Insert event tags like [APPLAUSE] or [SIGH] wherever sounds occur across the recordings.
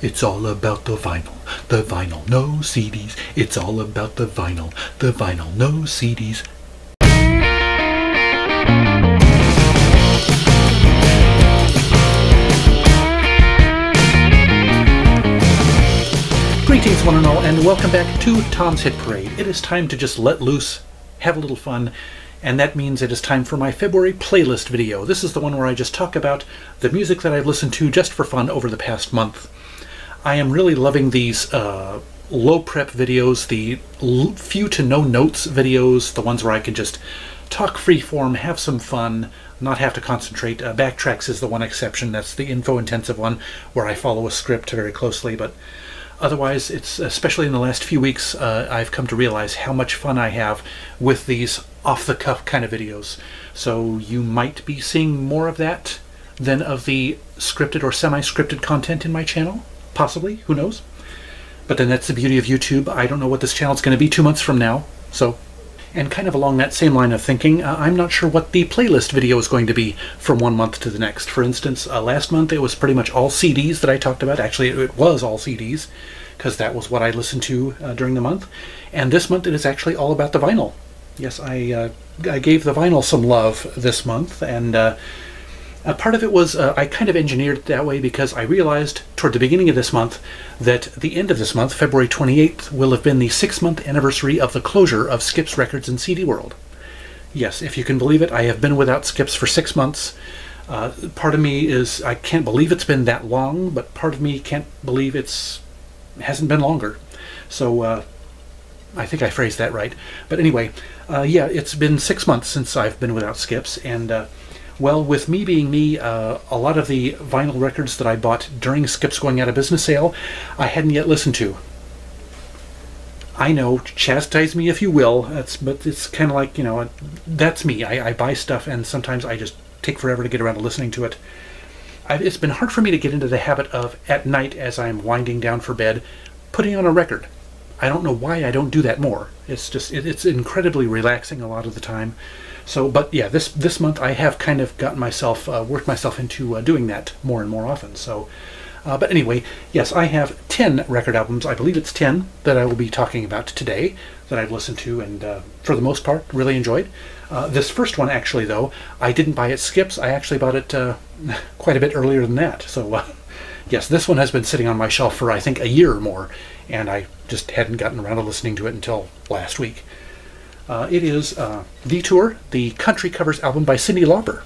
It's all about the vinyl. The vinyl, no CDs. It's all about the vinyl. The vinyl, no CDs. Greetings, one and all, and welcome back to Tom's Hit Parade. It is time to just let loose, have a little fun, and that means it is time for my February playlist video. This is the one where I just talk about the music that I've listened to just for fun over the past month. I am really loving these uh, low prep videos, the few to no notes videos, the ones where I can just talk freeform, have some fun, not have to concentrate. Uh, Backtracks is the one exception. That's the info intensive one where I follow a script very closely, but otherwise, it's especially in the last few weeks, uh, I've come to realize how much fun I have with these off the cuff kind of videos. So you might be seeing more of that than of the scripted or semi scripted content in my channel. Possibly, who knows? But then that's the beauty of YouTube. I don't know what this channel is going to be two months from now. So, and kind of along that same line of thinking, uh, I'm not sure what the playlist video is going to be from one month to the next. For instance, uh, last month it was pretty much all CDs that I talked about. Actually, it was all CDs because that was what I listened to uh, during the month. And this month it is actually all about the vinyl. Yes, I uh, I gave the vinyl some love this month, and part of it was uh, I kind of engineered it that way because I realized toward the beginning of this month that the end of this month, February 28th, will have been the six month anniversary of the closure of Skips Records and CD World. Yes, if you can believe it, I have been without Skips for six months. Uh, part of me is I can't believe it's been that long, but part of me can't believe it's hasn't been longer. So uh, I think I phrased that right. But anyway, uh, yeah, it's been six months since I've been without Skips, and uh, well, with me being me, uh, a lot of the vinyl records that I bought during Skips going out of business sale, I hadn't yet listened to. I know, chastise me if you will. That's, but it's kind of like you know, that's me. I, I buy stuff, and sometimes I just take forever to get around to listening to it. I've, it's been hard for me to get into the habit of at night as I'm winding down for bed, putting on a record. I don't know why I don't do that more. It's just it, it's incredibly relaxing a lot of the time. So, but yeah, this this month I have kind of gotten myself uh, worked myself into uh, doing that more and more often. So, uh, but anyway, yes, I have ten record albums. I believe it's ten that I will be talking about today that I've listened to and uh, for the most part really enjoyed. Uh, this first one actually though I didn't buy it skips. I actually bought it uh, [LAUGHS] quite a bit earlier than that. So. Yes, this one has been sitting on my shelf for I think a year or more, and I just hadn't gotten around to listening to it until last week. Uh, it is uh, Detour, the country covers album by Cyndi Lauper.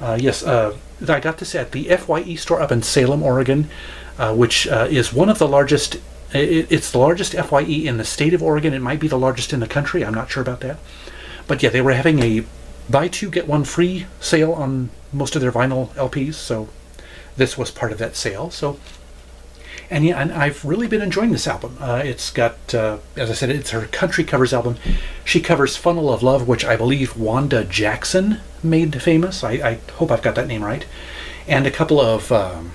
Uh, yes, uh, I got this at the FYE store up in Salem, Oregon, uh, which uh, is one of the largest. It, it's the largest FYE in the state of Oregon. It might be the largest in the country. I'm not sure about that. But yeah, they were having a buy two get one free sale on most of their vinyl LPs, so this was part of that sale. So, and yeah, and I've really been enjoying this album. Uh, it's got, uh, as I said, it's her country covers album. She covers "Funnel of Love," which I believe Wanda Jackson made famous. I, I hope I've got that name right. And a couple of um,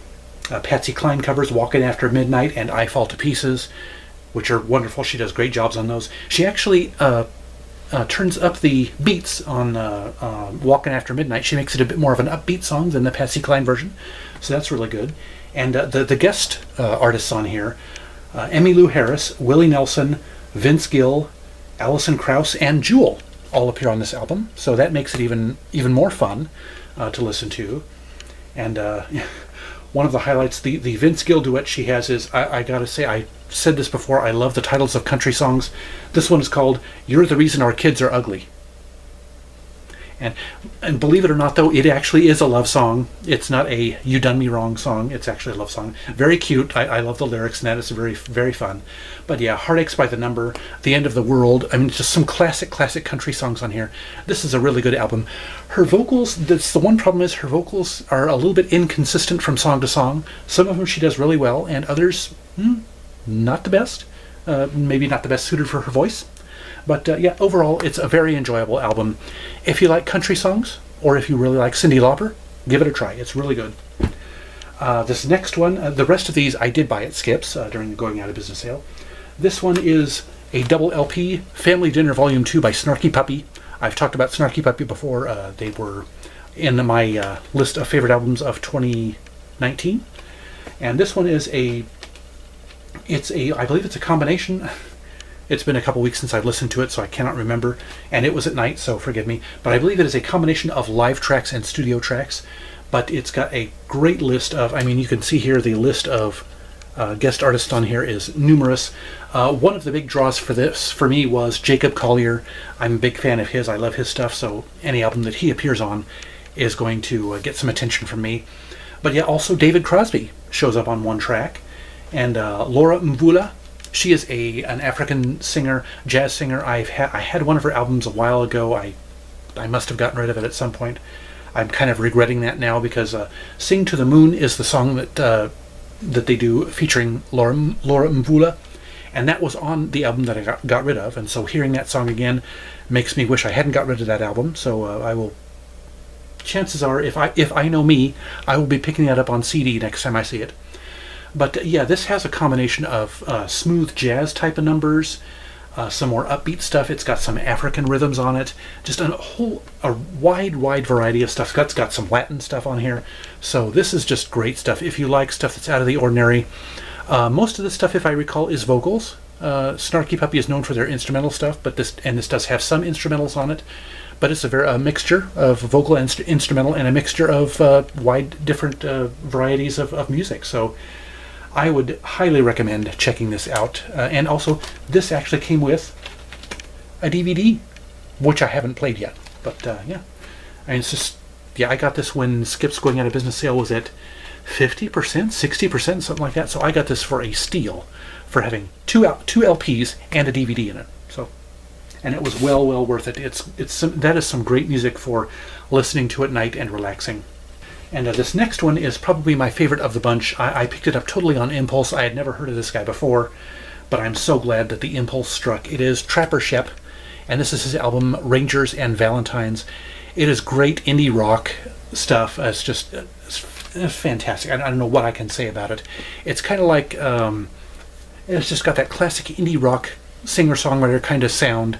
uh, Patsy Cline covers, "Walking After Midnight" and "I Fall to Pieces," which are wonderful. She does great jobs on those. She actually uh, uh, turns up the beats on uh, uh, Walking After Midnight. She makes it a bit more of an upbeat song than the Patsy Cline version, so that's really good. And uh, the, the guest uh, artists on here uh, Emmylou Harris, Willie Nelson, Vince Gill, Alison Krauss, and Jewel all appear on this album, so that makes it even, even more fun to listen to. And [LAUGHS] one of the highlights, the, the Vince Gill duet she has is, I, I gotta say, I said this before, I love the titles of country songs. This one is called You're the Reason Our Kids Are Ugly. And, and believe it or not, though, it actually is a love song. It's not a "You Done Me Wrong" song. It's actually a love song. Very cute. I, I love the lyrics, and that is very very fun. But yeah, "Heartaches by the Number," "The End of the World." I mean, just some classic classic country songs on here. This is a really good album. Her vocals. That's the one problem is her vocals are a little bit inconsistent from song to song. Some of them she does really well, and others, hmm, not the best. Uh, maybe not the best suited for her voice. But uh, yeah, overall, it's a very enjoyable album. If you like country songs, or if you really like Cyndi Lauper, give it a try. It's really good. Uh, this next one, uh, the rest of these I did buy at Skips uh, during the going out of business sale. This one is a double LP, Family Dinner Volume 2 by Snarky Puppy. I've talked about Snarky Puppy before. Uh, they were in my uh, list of favorite albums of 2019. And this one is a It's a, I believe it's a combination. It's been a couple weeks since I've listened to it, so I cannot remember. And it was at night, so forgive me. But I believe it is a combination of live tracks and studio tracks. But it's got a great list of, I mean, you can see here the list of uh, guest artists on here is numerous. Uh, one of the big draws for this, for me, was Jacob Collier. I'm a big fan of his. I love his stuff, so any album that he appears on is going to uh, get some attention from me. But yeah, also David Crosby shows up on one track. And uh, Laura Mvula she is a an African singer, jazz singer. I've had I had one of her albums a while ago. I I must have gotten rid of it at some point. I'm kind of regretting that now because uh, "Sing to the Moon" is the song that uh, that they do featuring Laura Laura Mvula, and that was on the album that I got, got rid of. And so hearing that song again makes me wish I hadn't got rid of that album. So uh, I will. Chances are, if I if I know me, I will be picking that up on CD next time I see it. But uh, yeah, this has a combination of uh, smooth jazz type of numbers, uh, some more upbeat stuff. It's got some African rhythms on it, just a whole, a wide, wide variety of stuff. It's got some Latin stuff on here. So this is just great stuff. If you like stuff that's out of the ordinary, uh, most of the stuff, if I recall, is vocals. Uh, Snarky Puppy is known for their instrumental stuff, but this and this does have some instrumentals on it. But it's a very a mixture of vocal and instrumental and a mixture of uh, wide different varieties of, of music. So I would highly recommend checking this out. Uh, and also, this actually came with a DVD, which I haven't played yet. But uh, yeah, I mean, it's just yeah, I got this when Skip's going out of business sale was at 50%, 60%, something like that. So I got this for a steal for having two two LPs and a DVD in it. So, and it was well well worth it. It's it's some, that is some great music for listening to at night and relaxing. And uh, this next one is probably my favorite of the bunch. I, I, picked it up totally on impulse. I had never heard of this guy before, but I'm so glad that the impulse struck. It is Trapper Schoepp, and this is his album Rangers and Valentines. It is great indie rock stuff. It's just it's, it's fantastic. I, I, don't know what I can say about it. It's kind of like um, it's just got that classic indie rock singer-songwriter kind of sound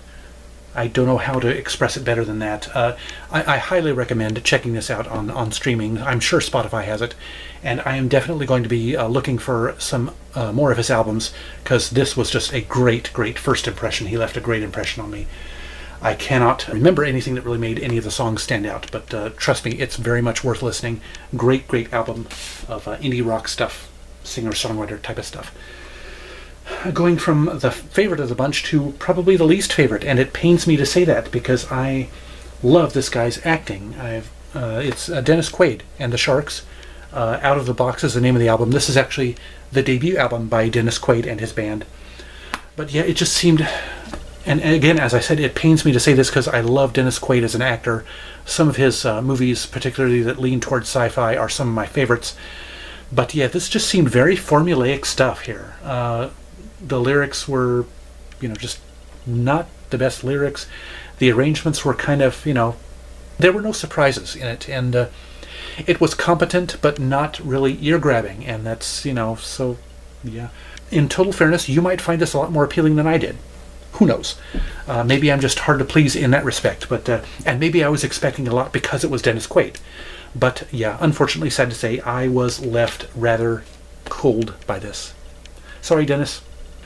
I don't know how to express it better than that. Uh, I, I, highly recommend checking this out on, on streaming. I'm sure Spotify has it. And I am definitely going to be uh, looking for some uh, more of his albums because this was just a great, great first impression. He left a great impression on me. I cannot remember anything that really made any of the songs stand out, but uh, trust me, it's very much worth listening. Great, great album of uh, indie rock stuff, singer songwriter type of stuff going from the favorite of the bunch to probably the least favorite, and it pains me to say that because I love this guy's acting. I've uh, it's uh, Dennis Quaid and the Sharks. Uh, Out of the Box is the name of the album. This is actually the debut album by Dennis Quaid and his band. But yeah, it just seemed, and again, as I said, it pains me to say this because I love Dennis Quaid as an actor. Some of his uh, movies, particularly that lean towards sci-fi, are some of my favorites. But yeah, this just seemed very formulaic stuff here. The lyrics were, you know, just not the best lyrics. The arrangements were kind of, you know, there were no surprises in it, and uh, it was competent but not really ear grabbing, and that's, you know, so yeah. In total fairness, you might find this a lot more appealing than I did. Who knows? Uh, maybe I'm just hard to please in that respect, but uh, and maybe I was expecting a lot because it was Dennis Quaid. But yeah, unfortunately, sad to say, I was left rather cold by this. Sorry, Dennis.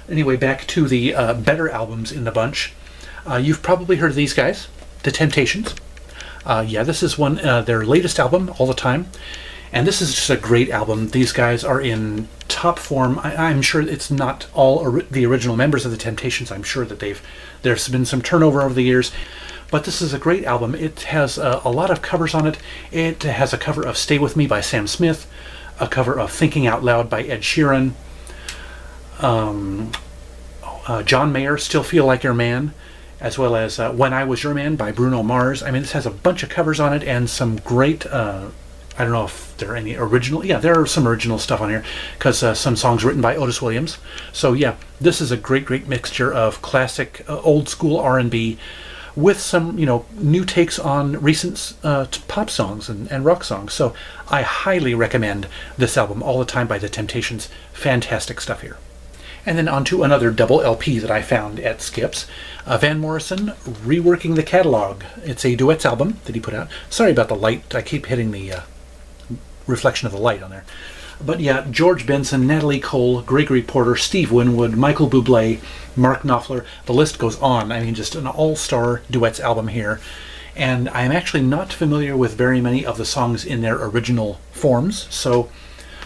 Anyway, back to the uh, better albums in the bunch. Uh, you've probably heard of these guys, The Temptations. Uh, yeah, this is one uh, their latest album, All the Time, and this is just a great album. These guys are in top form. I, am sure it's not all or the original members of The Temptations. I'm sure that they've there's been some turnover over the years, but this is a great album. It has uh, a lot of covers on it. It has a cover of "Stay with Me" by Sam Smith, a cover of "Thinking Out Loud" by Ed Sheeran um, uh, John Mayer, Still Feel Like Your Man, as well as uh, When I Was Your Man by Bruno Mars. I mean, this has a bunch of covers on it and some great. Uh, I don't know if there are any original. Yeah, there are some original stuff on here because uh, some songs written by Otis Williams. So yeah, this is a great, great mixture of classic, uh, old school R&B with some, you know, new takes on recent uh, pop songs and, and rock songs. So I highly recommend this album all the time by The Temptations. Fantastic stuff here. And then onto another double LP that I found at Skips. Uh, Van Morrison, Reworking the Catalog. It's a duets album that he put out. Sorry about the light. I keep hitting the uh, reflection of the light on there. But yeah, George Benson, Natalie Cole, Gregory Porter, Steve Winwood, Michael Bublé, Mark Knopfler, the list goes on. I mean, just an all-star duets album here. And I'm actually not familiar with very many of the songs in their original forms, so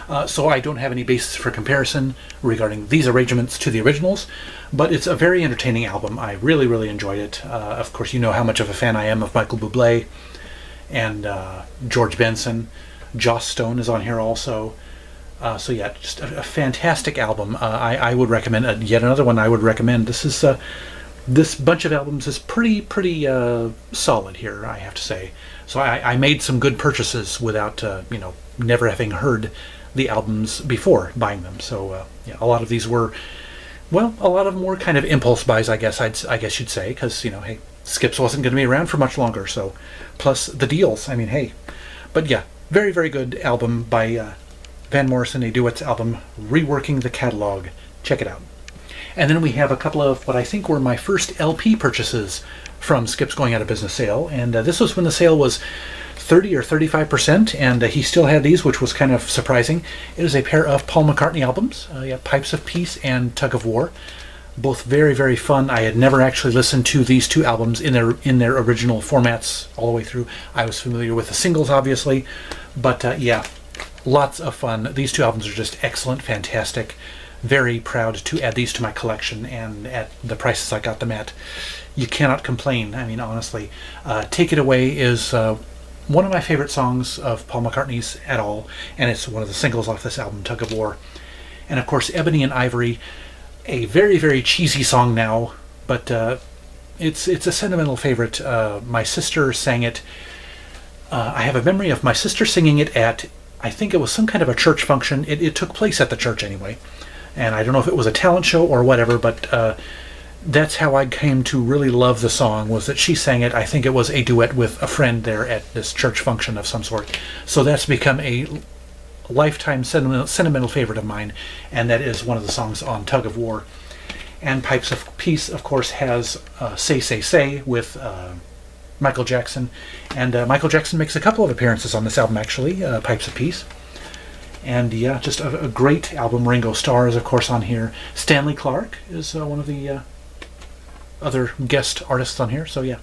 uh, so I don't have any basis for comparison regarding these arrangements to the originals, but it's a very entertaining album. I really, really enjoyed it. Uh, of course, you know how much of a fan I am of Michael Bublé and uh, George Benson. Joss Stone is on here also. Uh, so yeah, just a, a fantastic album. Uh, I, I, would recommend uh, yet another one. I would recommend. This is this bunch of albums is pretty pretty solid here. I have to say. So I, I made some good purchases without you know never having heard the albums before buying them. So uh, yeah, a lot of these were, well, a lot of them were kind of impulse buys, I guess I'd I guess you'd say, because you know, hey, Skips wasn't going to be around for much longer. So plus the deals. I mean, hey, but yeah, very very good album by uh, Van Morrison, a duets album, reworking the catalog. Check it out. And then we have a couple of what I think were my first LP purchases from Skips Going Out of Business sale, and uh, this was when the sale was 30 or 35%, and uh, he still had these, which was kind of surprising. It is a pair of Paul McCartney albums, uh, yeah, Pipes of Peace and Tug of War. Both very, very fun. I had never actually listened to these two albums in their in their original formats all the way through. I was familiar with the singles, obviously, but uh, yeah, lots of fun. These two albums are just excellent, fantastic. Very proud to add these to my collection, and at the prices I got them at, you cannot complain. I mean, honestly, uh, "Take It Away" is uh, one of my favorite songs of Paul McCartney's at all, and it's one of the singles off this album, Tug of War. And of course, Ebony and Ivory, a very, very cheesy song now, but uh, it's it's a sentimental favorite. Uh, my sister sang it. Uh, I have a memory of my sister singing it at, I think it was some kind of a church function. It, it took place at the church anyway. And I don't know if it was a talent show or whatever, but uh, that's how I came to really love the song was that she sang it. I think it was a duet with a friend there at this church function of some sort. So that's become a lifetime sentimental, favorite of mine, and that is one of the songs on Tug of War. And Pipes of Peace, of course, has uh, Say Say Say with uh, Michael Jackson. And uh, Michael Jackson makes a couple of appearances on this album, actually, uh, Pipes of Peace. And yeah, just a, a, great album. Ringo Starr is, of course, on here. Stanley Clarke is uh, one of the uh, other guest artists on here. So yeah,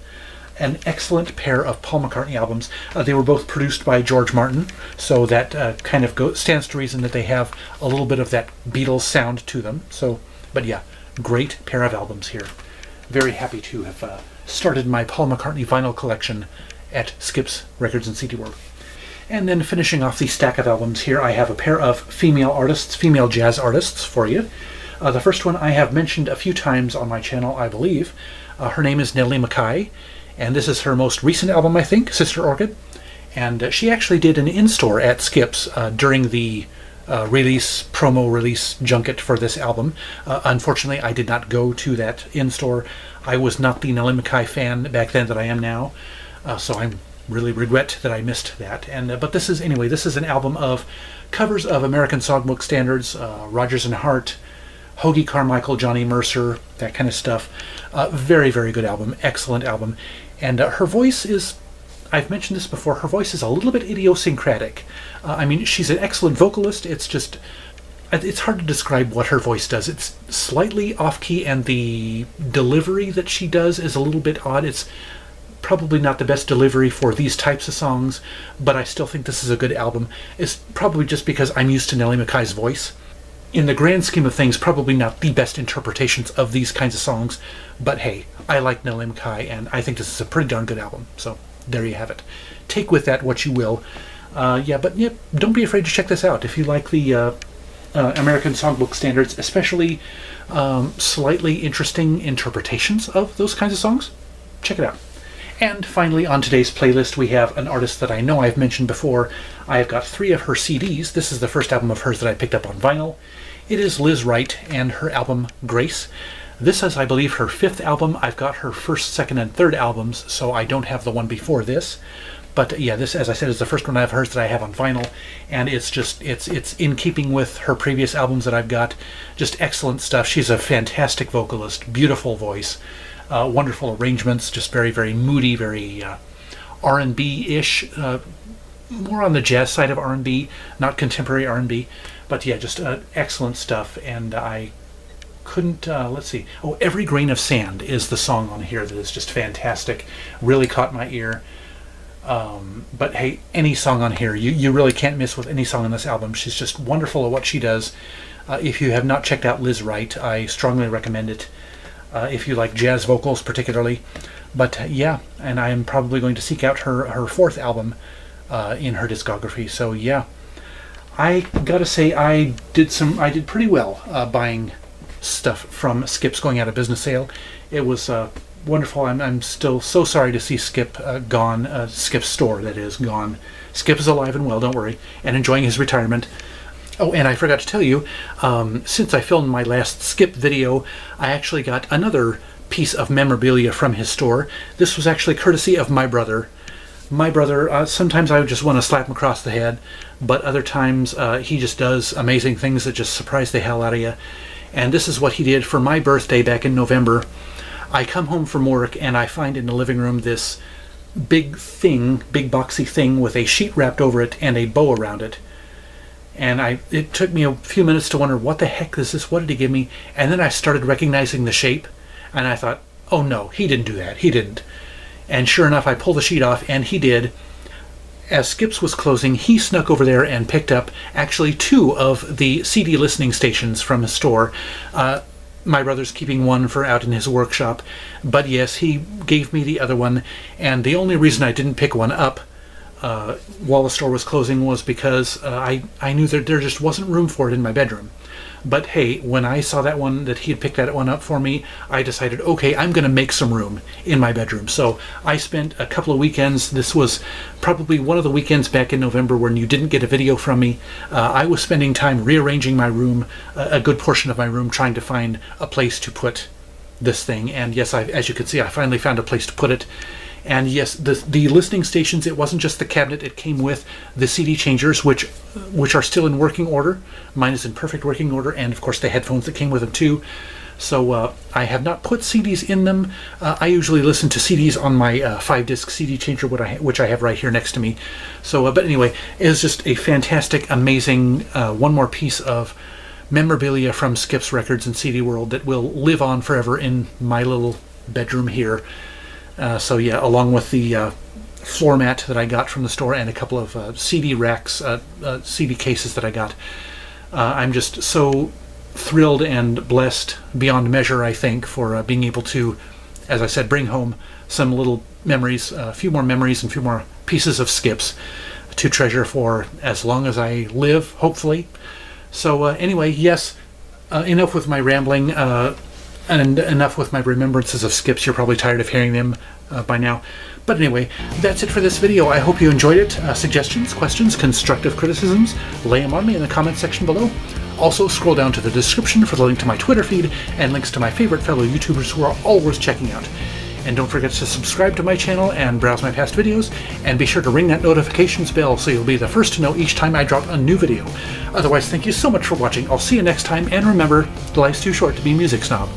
an excellent pair of Paul McCartney albums. Uh, they were both produced by George Martin, so that uh, kind of go, stands to reason that they have a little bit of that Beatles sound to them. So, but yeah, great pair of albums here. Very happy to have uh, started my Paul McCartney vinyl collection at Skips Records and CD World. And then finishing off the stack of albums here, I have a pair of female artists, female jazz artists for you. Uh, the first one I have mentioned a few times on my channel, I believe. Uh, her name is Nellie McKay, and this is her most recent album, I think, Sister Orchid. And uh, she actually did an in-store at Skips uh, during the uh, release, promo release junket for this album. Uh, unfortunately, I did not go to that in-store. I was not the Nellie McKay fan back then that I am now, so I really regret that I missed that. And But this is, anyway, this is an album of covers of American Songbook standards, Rodgers and Hart, Hoagy Carmichael, Johnny Mercer, that kind of stuff. Uh, very, very good album. Excellent album. And uh, her voice is, I've mentioned this before, her voice is a little bit idiosyncratic. Uh, I mean, she's an excellent vocalist. It's just, it's hard to describe what her voice does. It's slightly off key, and the delivery that she does is a little bit odd. It's probably not the best delivery for these types of songs, but I still think this is a good album. It's probably just because I'm used to Nellie McKay's voice in the grand scheme of things, probably not the best interpretations of these kinds of songs, but hey, I like Nellie McKay, and I think this is a pretty darn good album. So there you have it. Take with that what you will. Uh, yeah, but yeah, don't be afraid to check this out if you like the uh, uh, American Songbook standards, especially um, slightly interesting interpretations of those kinds of songs. Check it out. And finally, on today's playlist, we have an artist that I know I've mentioned before. I have got three of her CDs. This is the first album of hers that I picked up on vinyl. It is Lizz Wright and her album Grace. This is, I believe, her fifth album. I've got her first, second, and third albums, so I don't have the one before this. But yeah, this, as I said, is the first one I've heard that I have on vinyl, and it's just it's it's in keeping with her previous albums that I've got. Just excellent stuff. She's a fantastic vocalist, beautiful voice uh, wonderful arrangements, just very, very moody, very uh, R&B-ish uh, more on the jazz side of R&B, not contemporary R&B. But yeah, just uh, excellent stuff. And I couldn't, uh, let's see. Oh, Every Grain of Sand is the song on here that is just fantastic. Really caught my ear. Um, but hey, any song on here, you, you really can't miss with any song on this album. She's just wonderful at what she does. Uh, if you have not checked out Lizz Wright, I strongly recommend it. Uh, if you like jazz vocals, particularly. But yeah, and I am probably going to seek out her her fourth album uh, in her discography. So yeah, I gotta say I did some I did pretty well uh, buying stuff from Skip's going out of business sale. It was uh, wonderful. I'm, I'm still so sorry to see Skip uh, gone, uh, Skip's store, that is, gone. Skip is alive and well, don't worry, and enjoying his retirement. Oh, and I forgot to tell you, um, since I filmed my last Skip video, I actually got another piece of memorabilia from his store. This was actually courtesy of my brother. My brother, uh, sometimes I would just want to slap him across the head, but other times uh, he just does amazing things that just surprise the hell out of you. And this is what he did for my birthday back in November. I come home from work and I find in the living room this big thing, big boxy thing with a sheet wrapped over it and a bow around it. And I, it took me a few minutes to wonder what the heck is this? What did he give me? And then I started recognizing the shape, and I thought, oh no, he didn't do that. He didn't. And sure enough, I pulled the sheet off, and he did. As Skips was closing, he snuck over there and picked up actually two of the CD listening stations from his store. Uh, my brother's keeping one for out in his workshop, but yes, he gave me the other one, and the only reason I didn't pick one up uh, while the store was closing was because uh, I, I knew that there just wasn't room for it in my bedroom. But hey, when I saw that one, that he had picked that one up for me, I decided, okay, I'm going to make some room in my bedroom. So I spent a couple of weekends. This was probably one of the weekends back in November when you didn't get a video from me. Uh, I was spending time rearranging my room, a good portion of my room, trying to find a place to put this thing. And yes, I, as you can see, I finally found a place to put it. And yes, the the listening stations. It wasn't just the cabinet; it came with the CD changers, which which are still in working order. Mine is in perfect working order, and of course the headphones that came with them too. So uh, I have not put CDs in them. Uh, I usually listen to CDs on my uh, five disc CD changer, which I, which I have right here next to me. So, uh, but anyway, it is just a fantastic, amazing uh, one more piece of memorabilia from Skips Records and CD World that will live on forever in my little bedroom here. Uh, so yeah, along with the uh, floor mat that I got from the store and a couple of uh, CD racks, uh, uh, CD cases that I got, I'm just so thrilled and blessed beyond measure. I think for being able to, as I said, bring home some little memories, a few more memories and a few more pieces of skips to treasure for as long as I live, hopefully. So anyway, yes, enough with my rambling. And enough with my remembrances of skips. You're probably tired of hearing them uh, by now. But anyway, that's it for this video. I hope you enjoyed it. Uh, suggestions, questions, constructive criticisms, lay them on me in the comment section below. Also, scroll down to the description for the link to my Twitter feed and links to my favorite fellow YouTubers who are all worth checking out. And don't forget to subscribe to my channel and browse my past videos, and be sure to ring that notifications bell so you'll be the first to know each time I drop a new video. Otherwise, thank you so much for watching. I'll see you next time, and remember, life's too short to be a music snob.